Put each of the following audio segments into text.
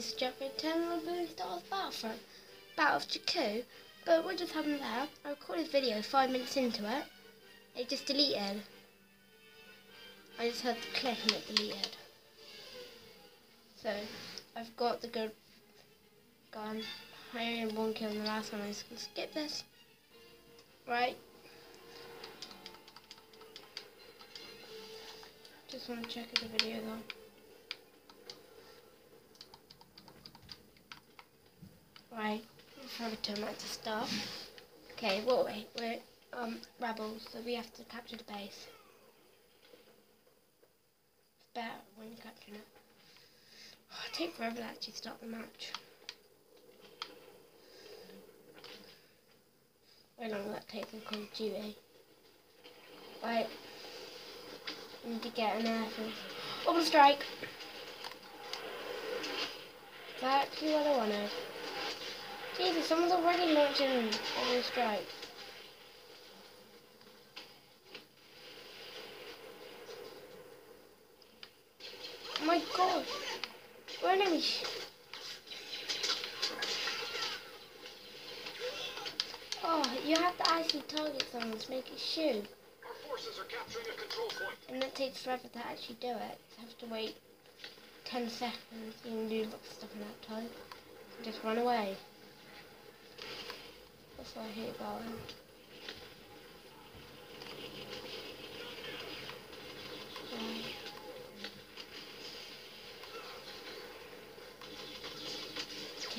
is Jeffrey 10 on Boom Stars Battlefront, Battle of Jakku. But what just happened there, I recorded a video five minutes into it, it just deleted. I just heard the click and it deleted. So, I've got the good gun. I only had one kill in the last one, I just gonna skip this. Right. Just want to check the video though. Right, a turn back to start. Okay, what way? We're um rebels, so we have to capture the base. It's better when capturing it. Oh, it take forever to actually start the match. How long will that take in Call of Duty? Right. We need to get an air force. Orbital strike! Exactly what I wanted. Jesus, someone's already launching Orbital strike. Oh my god! We're enemy. Oh, you have to actually target someone to make it shoot. Our forces are capturing a control point. And it takes forever to actually do it. You have to wait 10 seconds. You can do lots of stuff in that time. Just run away. That's what I hate about him.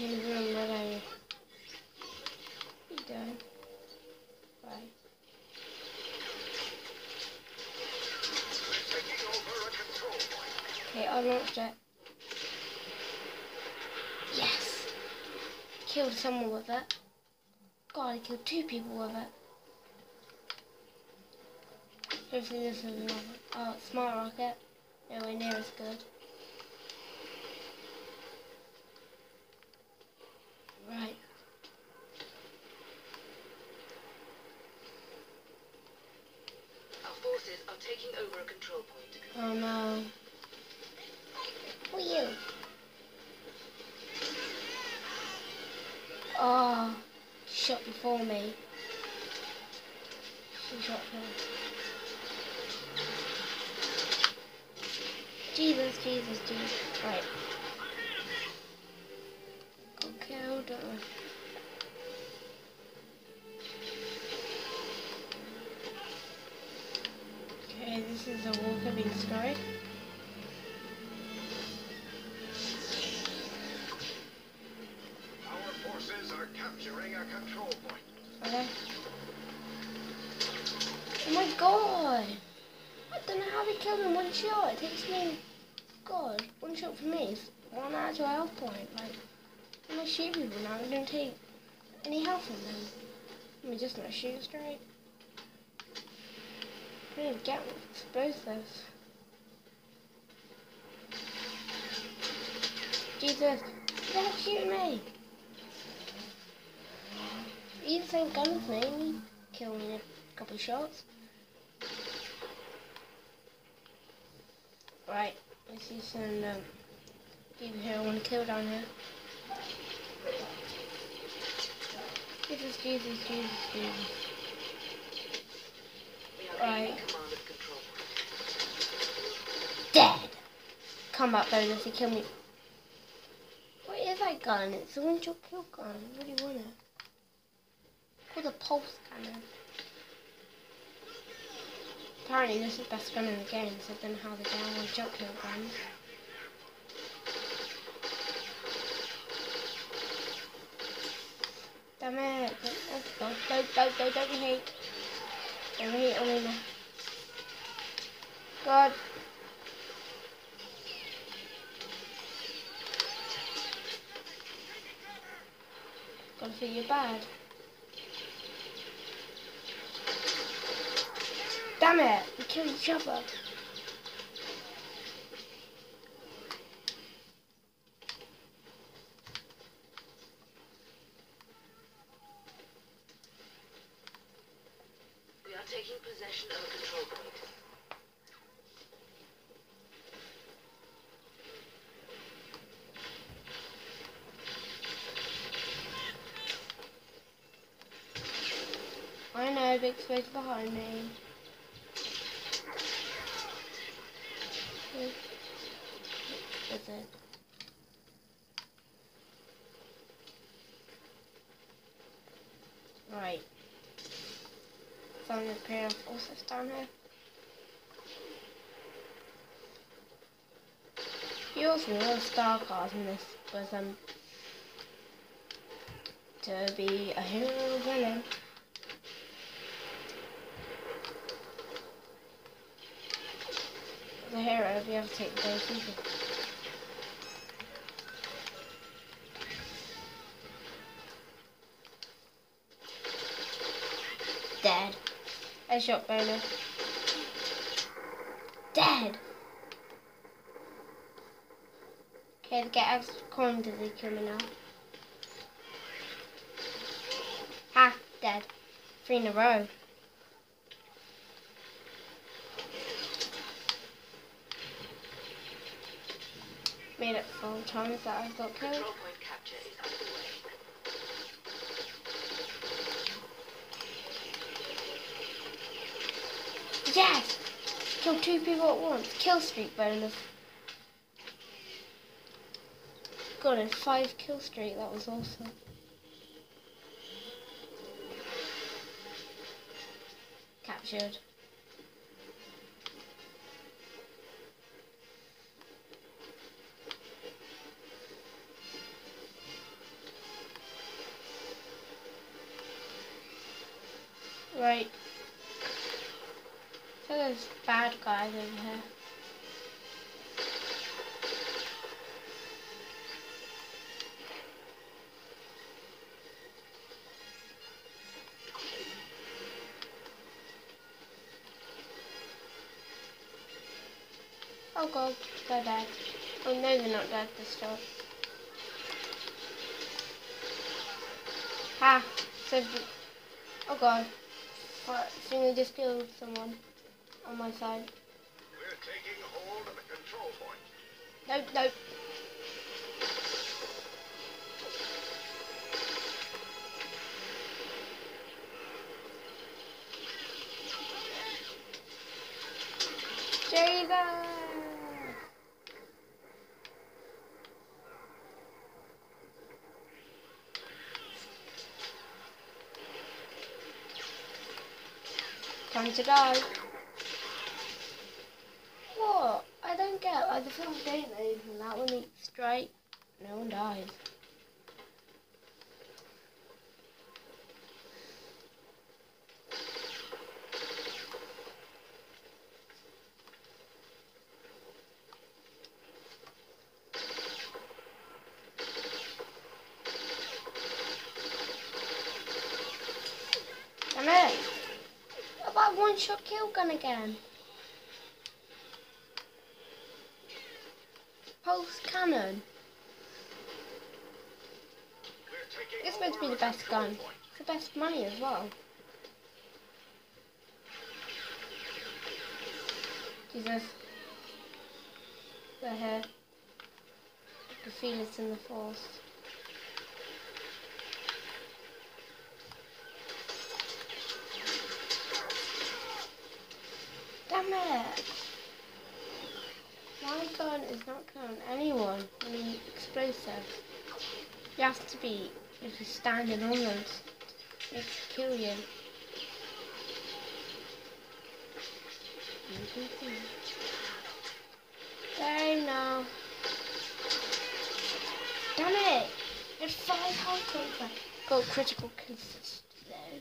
Room, what a control point. Okay, I launched it. Yes! Killed someone with it. God, I killed two people with it. Hopefully this is another. Oh, smart rocket. Nowhere near as good. Right. Our forces are taking over a control point. Oh no. Who are you? Oh, shot before me. Shot. Jesus, Jesus, Jesus. Right. Got killed. Okay, this is a walker being destroyed. Shot. It takes me, God, one shot for me is one actual health point. Like, when I shoot people now, I don't take any health from them. Let me just not shoot straight. I didn't get explosives. Jesus, they're shooting me. He's the same gun as me and he killed me in a couple of shots. Right, let's see some um, people here I kill down here. Jesus, Jesus, Jesus, Jesus. Right. gaining command of control point. Dead! Combat bonus, he killed me. What is that gun? It's a one-shot kill gun. I really want it. Called a pulse cannon. Apparently this is the best gun in the game, so I don't know how the get one-shot kill guns. Damn it! Don't, don't, don't, don't, don't hate. Don't hate. God. Gonna feel you bad. Damn it! We kill each other. We are taking possession of a control point. I know, big space behind me. Is it? Right. So I'm gonna pair of forces down here. You also know star cards in this was um to be a hero or a hero, we have to take those people. Dead. Headshot bonus. Dead. Okay, to get extra coins as they coming out. Ha, dead. Three in a row. Made it four times that I got killed. Control point capture is underway. Yes! Kill two people at once. Kill streak bonus. Got a five kill streak. That was awesome. Captured. Right. So there's bad guys over here. Oh god, they're dead. Oh no, they're not dead this time. Ah, So, oh god. Think I just killed someone on my side. We're taking hold of the control point. Nope, nope. Jesus! Time to die. What? I don't get. Like the film move, and that one eats straight. No one dies. Damn it! About one shot kill gun again. Pulse cannon. It's meant to be the best gun. It's the best money as well. Jesus. They're here. I feel it in the force. Damn it! My gun is not killing anyone. I mean, explosive. You have to be if you're standing on them. It kill you. There now. Damn it! There's five points. Got critical consist though.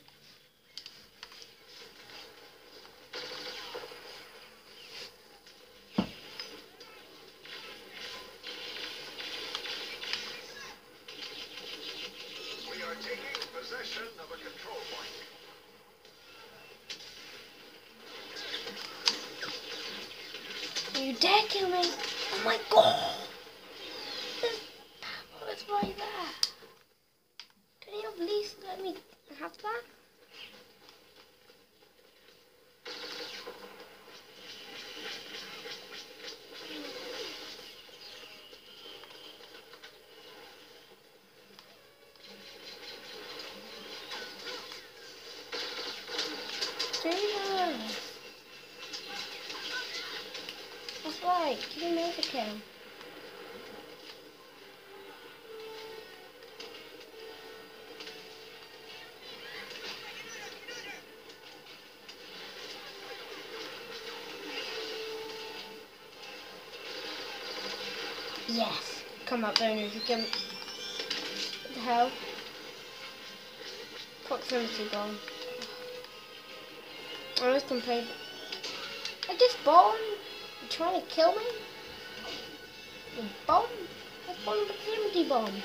We are taking possession of a control point. You dare kill me? Oh my god! There's was right there. Can you at least let me have that? Right, give me the kill. Yes. Come up. You can. What the hell? Proximity bomb. I complain. I just bomb. Trying to kill me? You bomb? I spawned a proximity bomb.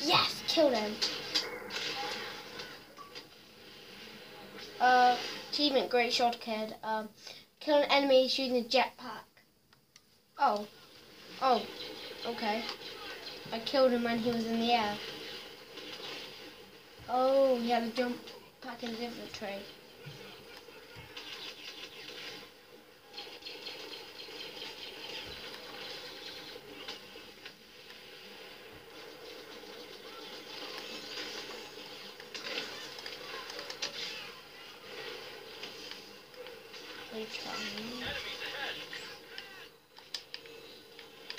Yes, kill them. Uh, achievement, great shot, kid. Um, kill an enemy using a jetpack. Oh, oh, okay. I killed him when he was in the air. Oh, he had to jump pack in the infantry. We're trying.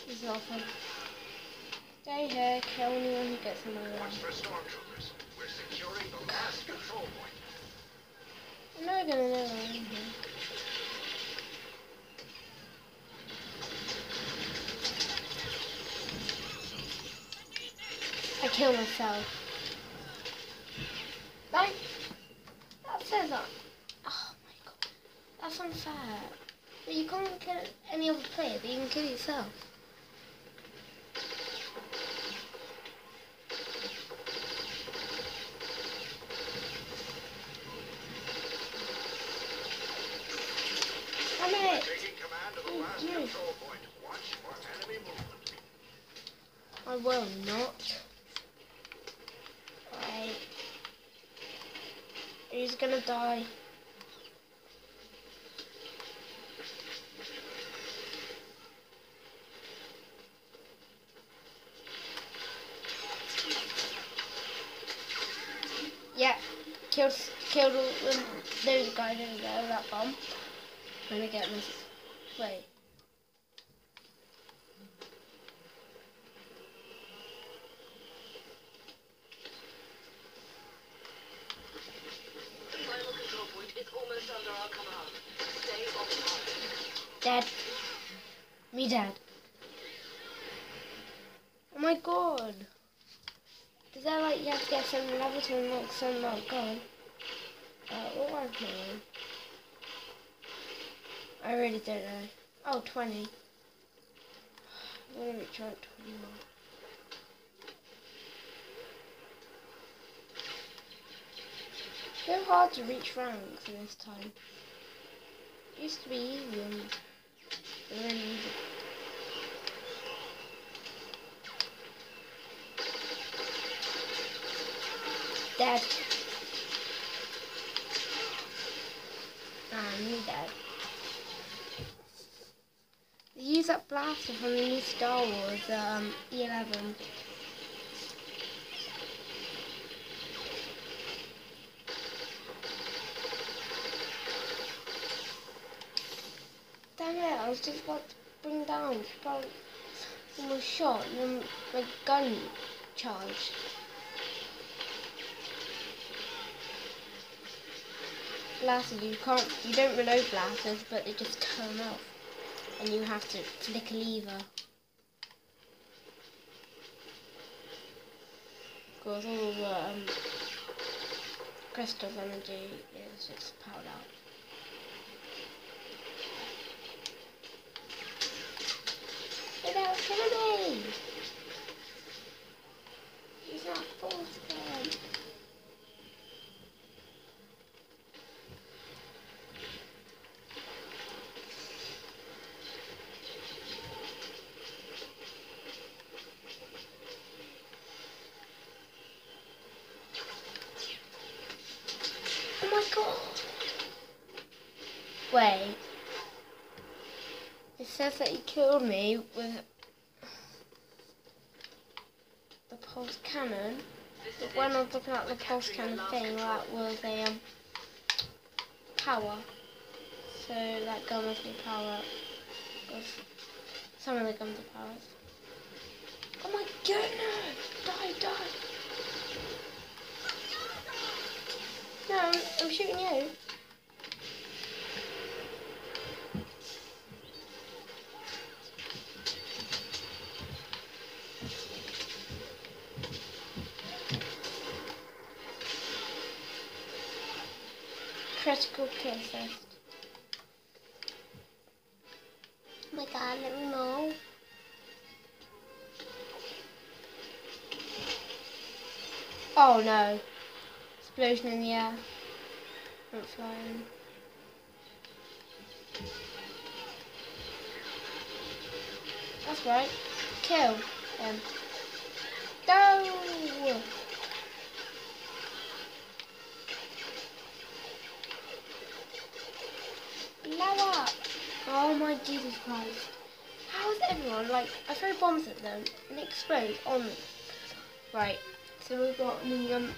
He's awful. Stay here, kill anyone who gets in my way. Watch for stormtroopers. We're securing the last control point. I'm not gonna know here. I killed myself. Like, that says that. Oh my god. That's unfair. But you can't kill any other player, but you can kill yourself. Damn We're it! taking command of the Oh, last yes. control point. Watch for enemy movement. I will not. Right. He's gonna die. Yeah, killed killed all the those guys over there with that bomb. Let me get this. Wait. The final control point is almost under our command. Stay on target. Dead. Me dead. Oh my god. Is that like you have to get level to unlock some like? Uh, my name? I really don't know. Oh, 20. I'm gonna reach out 21. So hard to reach ranks in this time. Used to be easy and really easy. Dead. Ah, me dead. They use that blaster from the new Star Wars, um, E11. Damn it, I was just about to bring down, about almost shot, and then my gun charged. Blasters, you can't, you don't reload blasters, but they just turn off, and you have to flick a lever. Because all the um, crystal energy is just powered out. Get out, me! Use that force gun. Oh my god. Wait. It says that he killed me with the pulse cannon. But when. I was looking at the pulse cannon thing, that was a um, power. So that gun must be power. Some of the guns are powers. Oh my goodness! Die, die! No, I'm, I'm shooting you. First. Oh my god, let me know. Oh no. Explosion in the air. Not flying. That's right. Kill him. Go! Blow up! Oh my Jesus Christ. How is everyone, like, I throw bombs at them and it explodes on them. Right, so we've got the, um,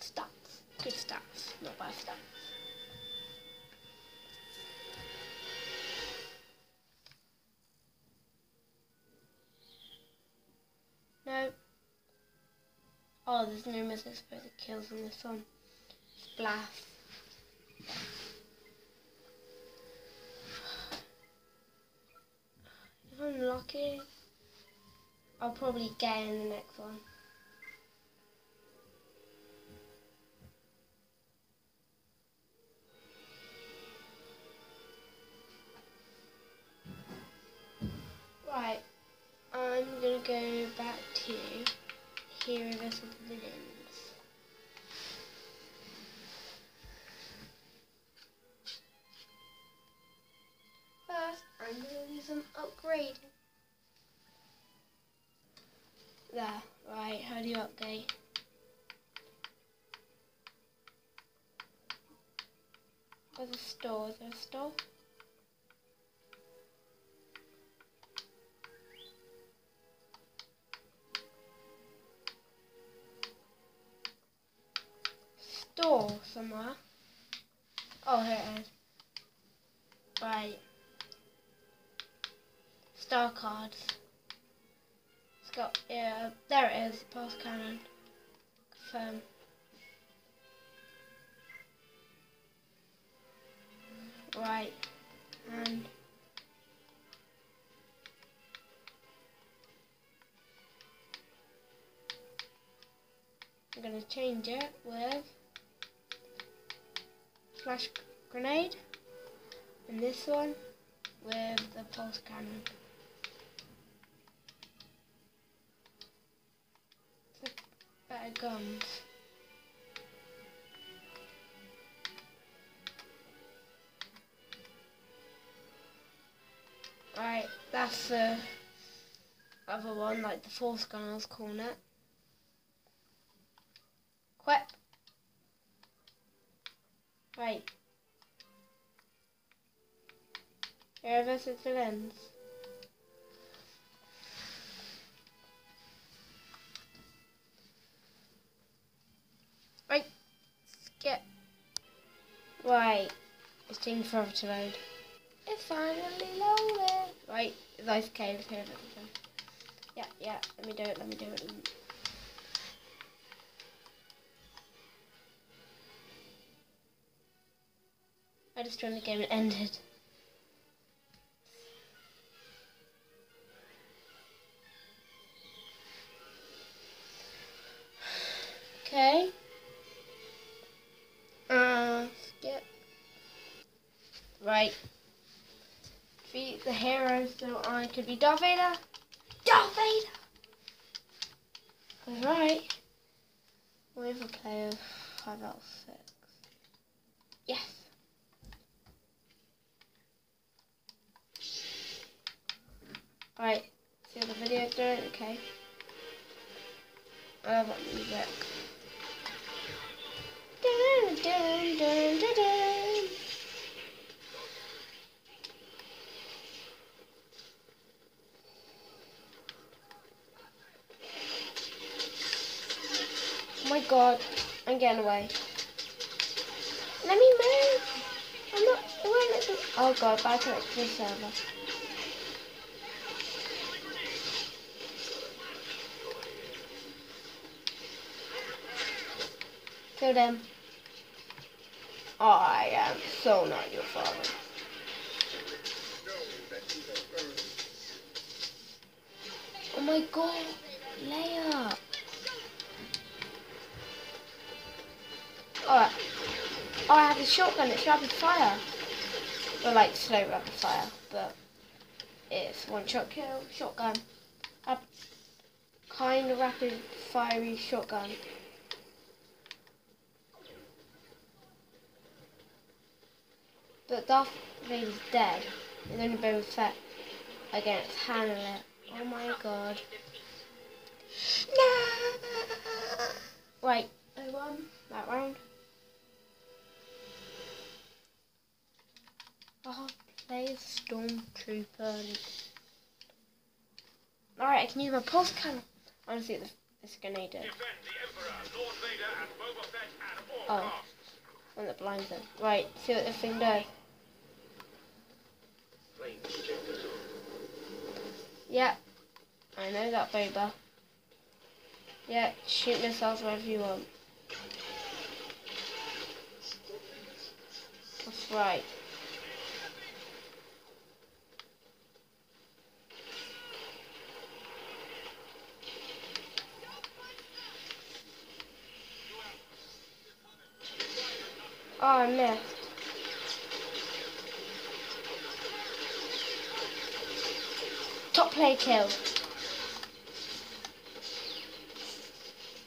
stats. Good stats, not bad stats. No. Oh, there's no misses for the kills in this one. Blast. I'm lucky, I'll probably get in the next one. Right, I'm gonna go back to here Hero vs Villains. First, upgrading. There, right, how do you upgrade? Where's the store? Is there a store? Store somewhere. Oh, here it is. There it is, pulse cannon. Confirm. Right, and I'm gonna change it with flash grenade, and this one with the pulse cannon. So better guns. Right, that's the other one, like the force gun I was calling it. Quip. Right. Here versus It's forever to load. It's finally loaded. Right. It's ice cave here. Yeah, yeah. Let me do it. Let me do it. I just joined the game and ended. Could be Darth Vader. Darth Vader! Alright. With a player of 5 out of 6. Yes. Alright, see how the video's doing? Okay. I love that music. Dun, dun, dun, dun, dun. Oh my god, I'm getting away. Let me move. I'm not. It won't let me. Oh god, connection to the server. Kill them. I am so not your father. Oh my god, Leia. Alright. Oh, I have a shotgun. It's rapid fire. Well, like slow rapid fire, but it's one shot kill shotgun. A kind of rapid fiery shotgun. But Darth Vader's dead. It's only Boba Fett against it. Oh my god. No! Right, oh, I won that round. Oh, play as Stormtrooper. Alright, I can use my pulse cannon. I want to see what this, grenade does. Defend the Emperor, Lord Vader, and Boba Fett at Oh. costs. One that blinds them. Right, see what this thing does. Flame projectors on. Yeah, I know that, Boba. Yeah, shoot missiles wherever you want. That's right. Oh, I missed. Top play kill.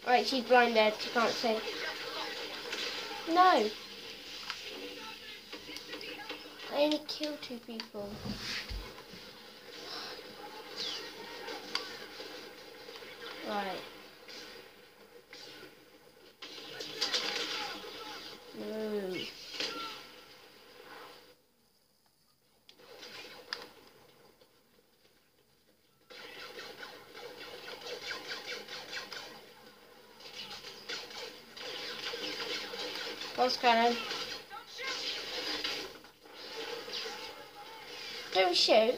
Right, she's blind blinded. She can't see. No. I only killed two people. Right. No. Pulse cannon. Don't shoot.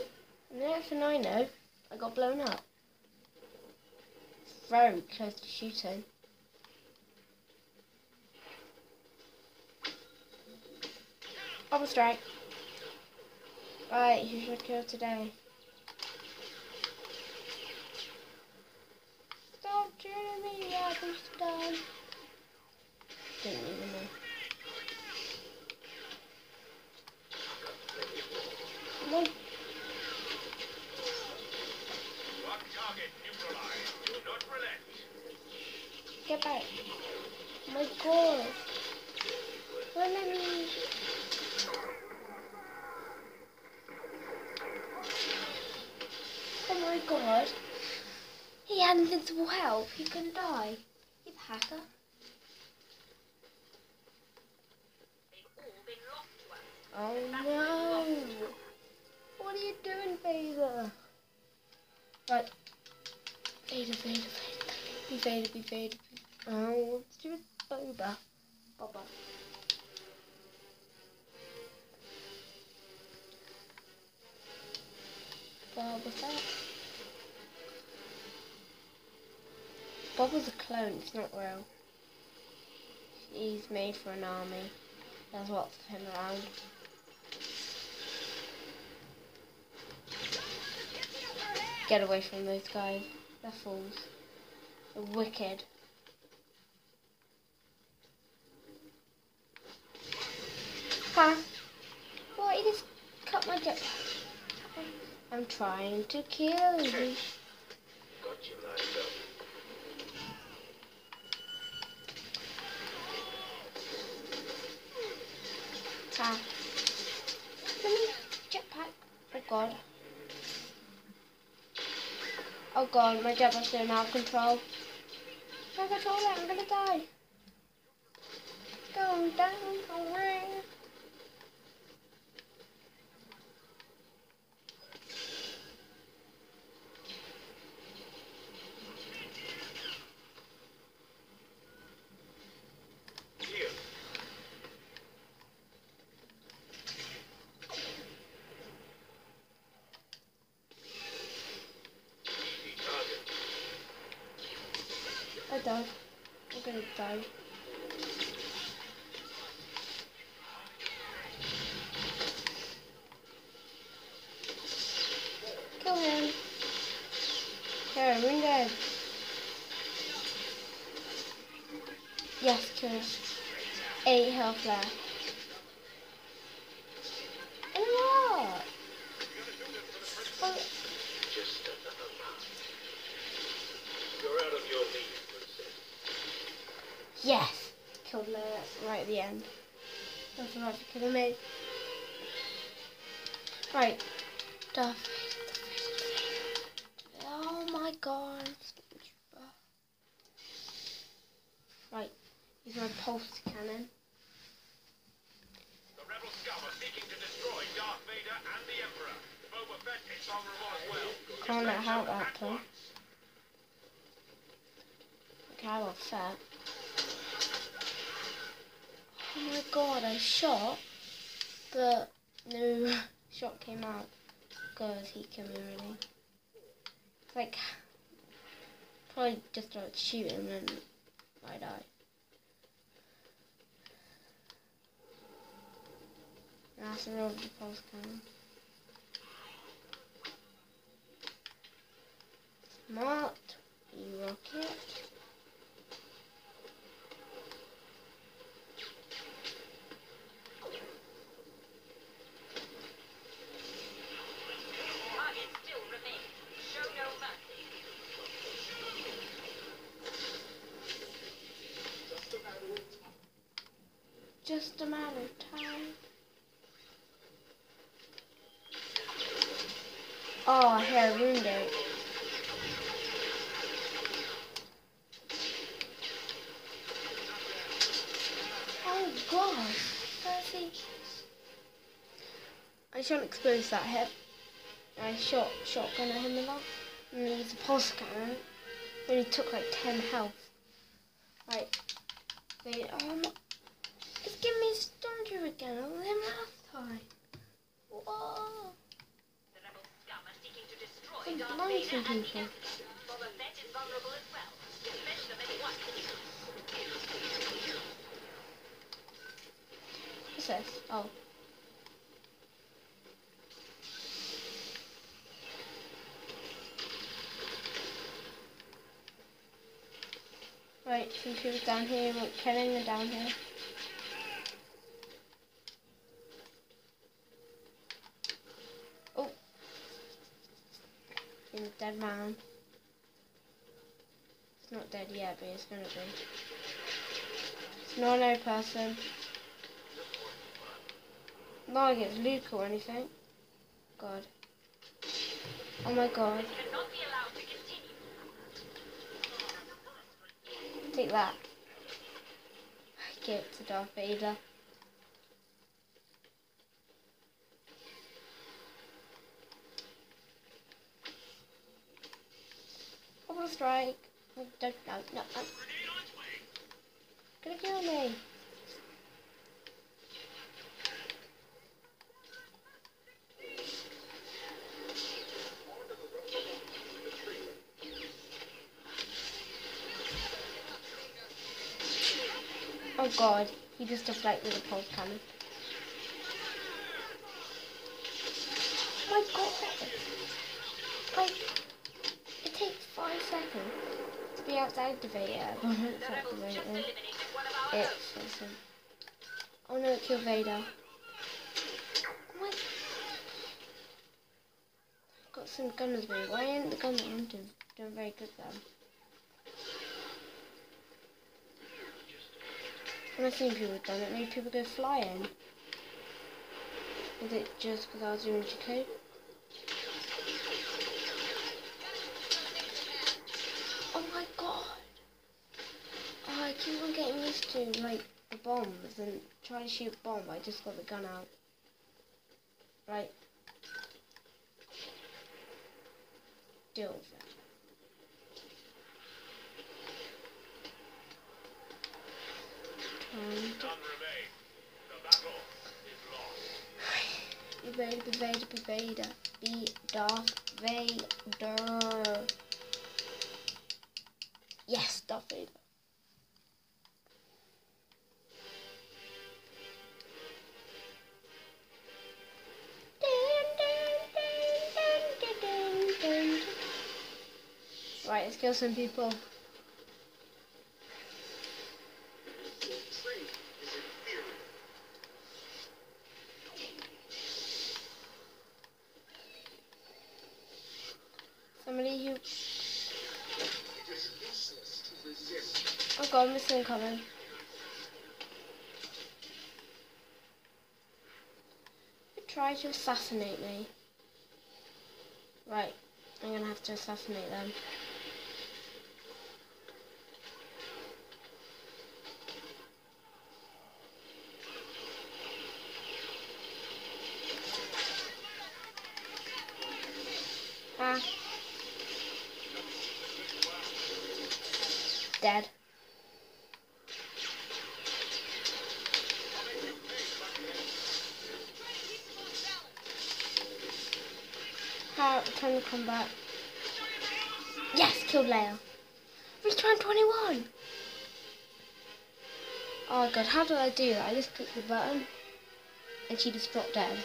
Next thing I know, I got blown up. Very close to shooting. Bubble strike. Right, who should kill today? Stop shooting me, yeah, I'm done. Didn't even know. Come on. Lock target neutralized. Do not relent. Get back. Oh my god. Well, let me. Oh my god. He had invincible health. He couldn't die. He's a hacker. Oh no. What are you doing, Vader? Right. Vader, Vader, Vader. Be Vader, be Vader. Be... Oh, let's do it, Boba. Boba. Boba Fett. Boba's a clone, it's not real. He's made for an army. There's lots of him around. Get away from those guys. They're fools. They're wicked. Huh? What? You just cut my jet. I'm trying to kill you. Oh god. Oh god, my jetpack's going out of control. I'm gonna die. Going down, away. Here. Easy target. I died. I'm gonna die. Kill him. Here, we're dead. Yes, kill him. And what? Oh, Just another round. You're out of your league, princess. Yes! Killed me right at the end. That's right for killing me. Right. Vader. Oh my god. Right. Use my pulse cannon. The rebel scum are seeking to destroy Darth Vader and the Emperor. Boba Fett is vulnerable as well. Can't Dispatch help that at though. Okay, I got fat. Oh my god, I shot, but no shot came out because he killed me. It's like, probably just started shooting and I died. That's the road pulse cannon. Smart, you rocket. Just a matter of time. Oh, I hear a wound out. Oh gosh, Percy. I shot expose that hip. I uh, shot shotgun at him a lot. And then used a pulse cannon. Only took like 10 health. They, um, oh my, it's giving me stunner again. I was him last time. Whoa. Them at once. What's this? Oh. Right, some people down here, we're killing them down here. Oh. In a dead man. It's not dead yet, but it's gonna be. It's not no person. Not against Luke or anything. God. Oh my god. Take that. Give it to Darth Vader. Double strike. Oh, no, no, no, no. Gonna kill me. Oh god, he just deflected a pulse cannon. My god, like, seconds to be outside to activate it. When it's The rebels just activated, eliminated one of our it's awesome. Oh no, it killed Vader. What? Got some gunners me. Why ain't the gunner hunting? Doing very good then. When I've seen people done it, maybe people go flying. Is it just because I was doing Jakku? Oh my god! I keep on getting used to like the bombs and trying to shoot a bomb. I just got the gun out. Right. Deal with it. Time to None remain. The battle is lost. be Vader, be Vader, be Vader, be Darth Vader. Yes, Darth Vader. Let's kill some people. Somebody who. Oh god, missing coming. Try to assassinate me. Right, I'm gonna have to assassinate them. Ah. Dead. How time to come back. Yes, killed Leia. Return 21. Oh god, how did I do that? I just clicked the button and she just dropped dead.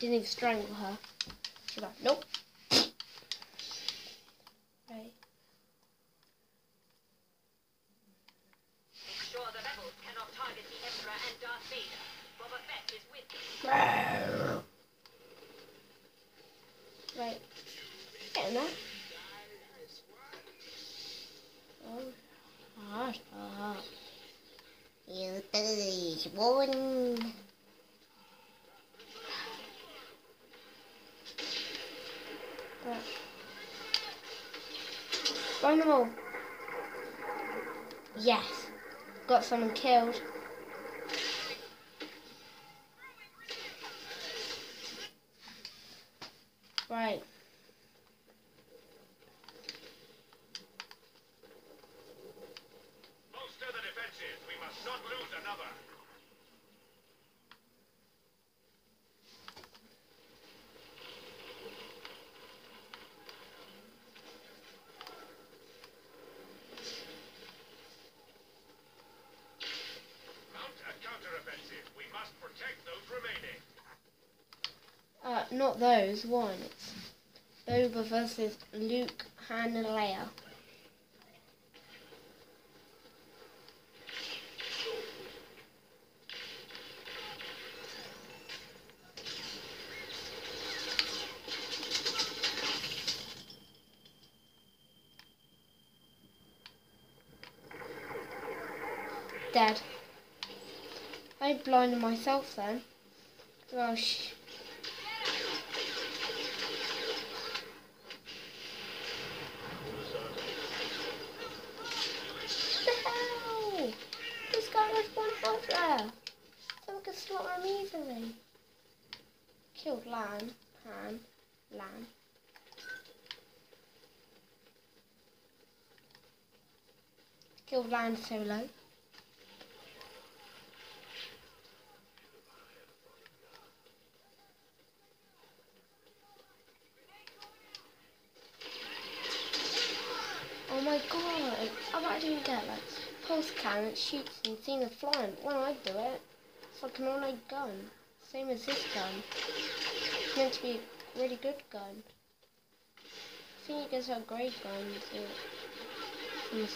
Didn't even strangle her. She's like, nope. Right. Ensure the rebels cannot target the Emperor and Darth Vader. Boba Fett is with them. Right. Getting there. Oh, hard, hard. You three, one. Right. Burn them all. Yes. Got someone killed. Right. Bolster the defenses. We must not lose another. Mount a counteroffensive. We must protect those remaining. Uh, not those. One. It's Boba versus Luke, Han, and Leia. Dead. I blinded myself then. Well, sh- the hell? This guy has one health left. Someone can slaughter him easily. Killed Lan. Han. Lan. Killed Lan Solo. Oh my god! I might even get like pulse cannon that shoots and things are flying. When I do it, it's like an all-night gun. Same as this gun. It's meant to be a really good gun. I think guys have great uh, from the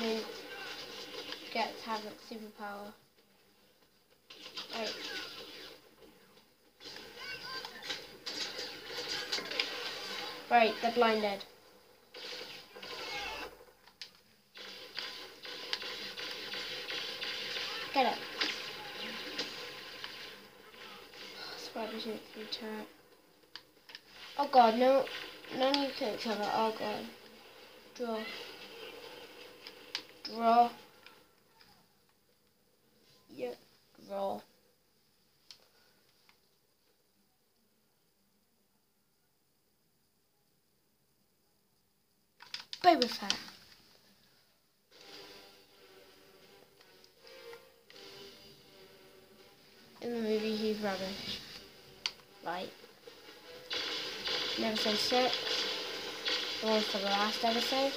mean, get to like superpower. Right. Right, they're blinded. Get it. Rubbish infantry turret. Oh god, no. None you each other. Oh god. Draw. Draw. Yeah, draw. Boba Fett. In the movie, he's rubbish. Like, in episode 6, the one for the last episode,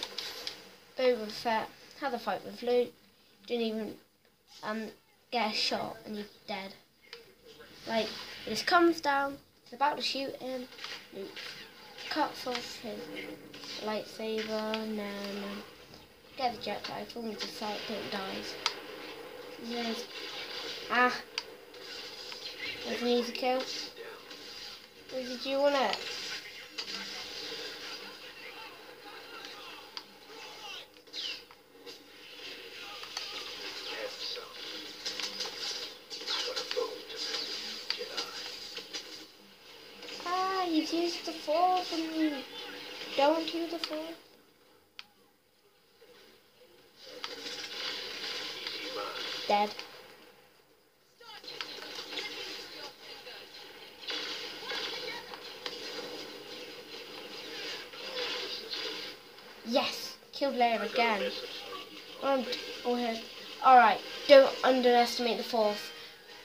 Boba Fett had a fight with Luke, didn't even um, get a shot, and he's dead. Like, he just comes down, he's about to shoot him, Luke cuts off his lightsaber, and then um, get the jet rifle, and just like it dies. He says, ah, that's an easy kill. Did you want it? Have some. Got a bone to pick, Jedi. Ah, he's used the force on me. Don't use the man. Dead. Yes, killed Leia again. Oh, here. Alright, don't underestimate the force.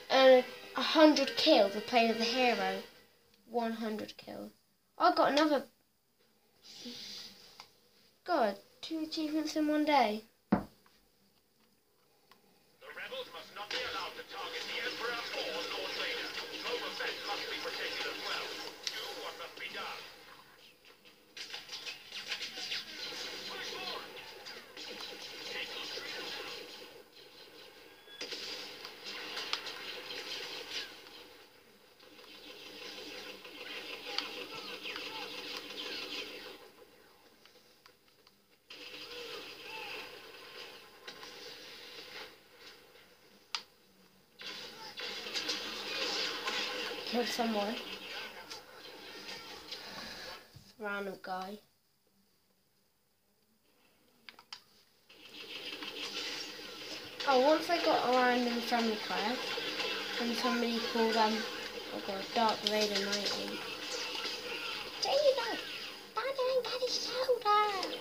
And uh, a hundred kills, the play of the hero. 100 kills. I got another. God, two achievements in one day. Someone. Random guy. Oh, once I got a random friend request and somebody called, um, oh god, Dark Vader 90. David, I'm doing Daddy Soda!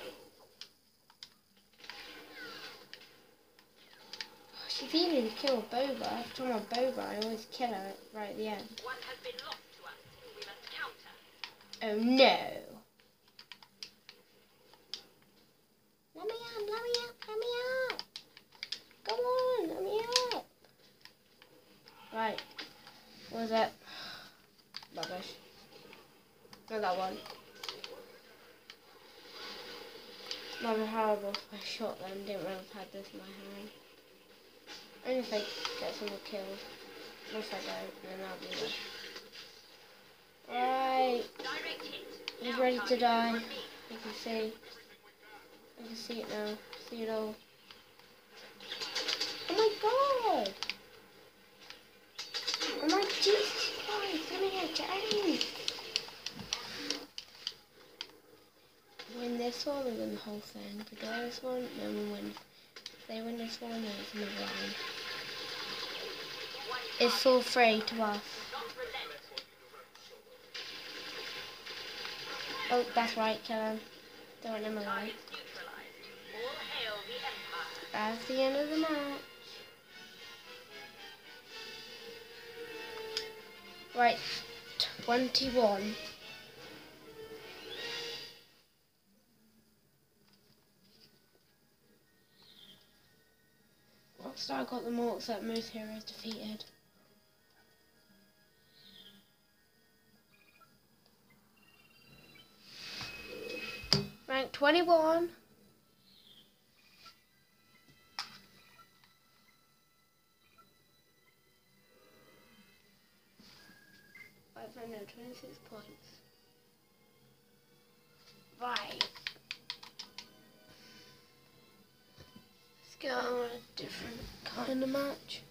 She's even killed Boba. Every time I'm Boba, I always kill her right at the end. One has been lost to us. We must counter. Oh no. Let me up, let me up, let me up. Come on, let me up. Right. What was that? Rubbish. Not that one. Be horrible if I shot them, didn't realize I had this in my hand. Only if I get someone killed. If I don't, then I'll be there. Right. He's ready to die. I can see. I can see it now. See it all. Oh my god! Oh my Jesus Christ! Come here, James! Win this one, we win the whole thing. If we draw this one, then we win. They win this one, then it's another round. It's all free to us. Oh, that's right, him. Don't let him alive. That's the end of the match. Right, 21. Rockstar got the marks that most heroes defeated. Rank 21. Five hundred twenty-six points. Right. On a different kind of match.